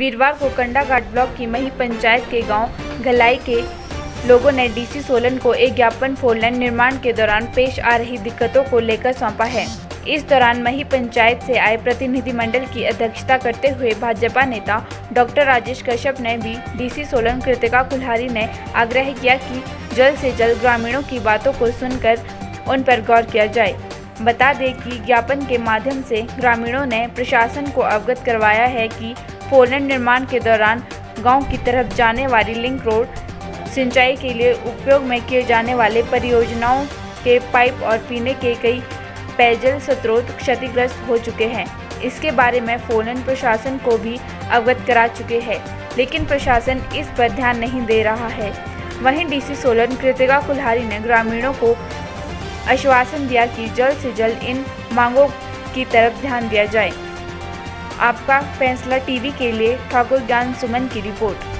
वीरवार को कंडाघाट ब्लॉक की मही पंचायत के गाँव घलाई के लोगों ने डीसी सोलन को एक ज्ञापन फोर निर्माण के दौरान पेश आ रही दिक्कतों को लेकर सौंपा है। इस दौरान मही पंचायत से आए प्रतिनिधिमंडल की अध्यक्षता करते हुए भाजपा नेता डॉक्टर राजेश कश्यप ने भी डीसी सोलन कृतिका कुल्हारी ने आग्रह किया कि जल्द से जल्द ग्रामीणों की बातों को सुनकर उन पर गौर किया जाए। बता दें कि ज्ञापन के माध्यम से ग्रामीणों ने प्रशासन को अवगत करवाया है कि फोरलेन निर्माण के दौरान गाँव की तरफ़ जाने वाली लिंक रोड सिंचाई के लिए उपयोग में किए जाने वाले परियोजनाओं के पाइप और पीने के कई पेयजल स्रोत क्षतिग्रस्त हो चुके हैं। इसके बारे में फोलन प्रशासन को भी अवगत करा चुके हैं, लेकिन प्रशासन इस पर ध्यान नहीं दे रहा है। वहीं डीसी सोलन, कृतिका कुल्हारी ने ग्रामीणों को आश्वासन दिया कि जल्द से जल्द इन मांगों की तरफ़ ध्यान दिया जाए। आपका फैसला टीवी के लिए ठाकुर ज्ञान सुमन की रिपोर्ट।